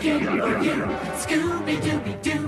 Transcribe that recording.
Scooby Dooby Doo,